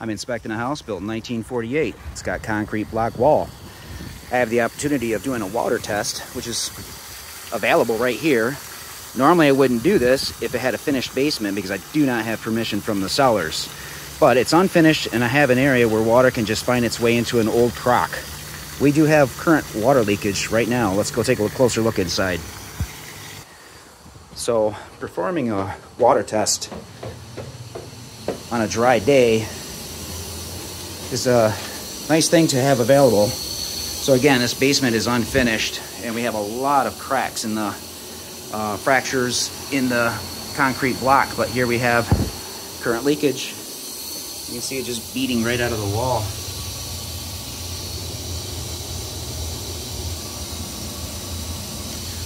I'm inspecting a house built in 1948. It's got concrete block wall. I have the opportunity of doing a water test, which is available right here. Normally I wouldn't do this if it had a finished basement because I do not have permission from the sellers. But it's unfinished and I have an area where water can just find its way into an old crock. We do have current water leakage right now. Let's go take a closer look inside. So performing a water test on a dry day is a nice thing to have available. So again, this basement is unfinished and we have a lot of cracks in the uh, fractures in the concrete block, but here we have current leakage. You can see it just beating right out of the wall.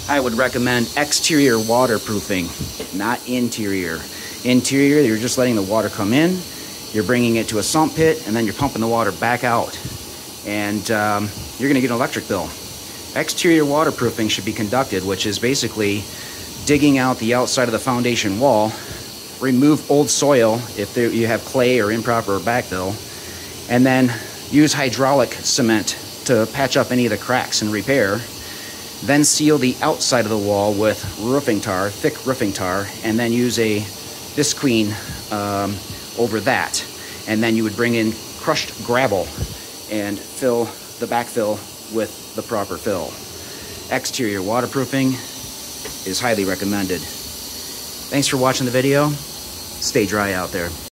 I would recommend exterior waterproofing, not interior. Interior, you're just letting the water come in, you're bringing it to a sump pit, and then you're pumping the water back out. And um, you're gonna get an electric bill. Exterior waterproofing should be conducted, which is basically digging out the outside of the foundation wall, remove old soil if there, you have clay or improper backfill, and then use hydraulic cement to patch up any of the cracks and repair. Then seal the outside of the wall with roofing tar, thick roofing tar, and then use a Visqueen um, over that. And then you would bring in crushed gravel and fill the backfill with the proper fill. Exterior waterproofing is highly recommended. Thanks for watching the video. Stay dry out there.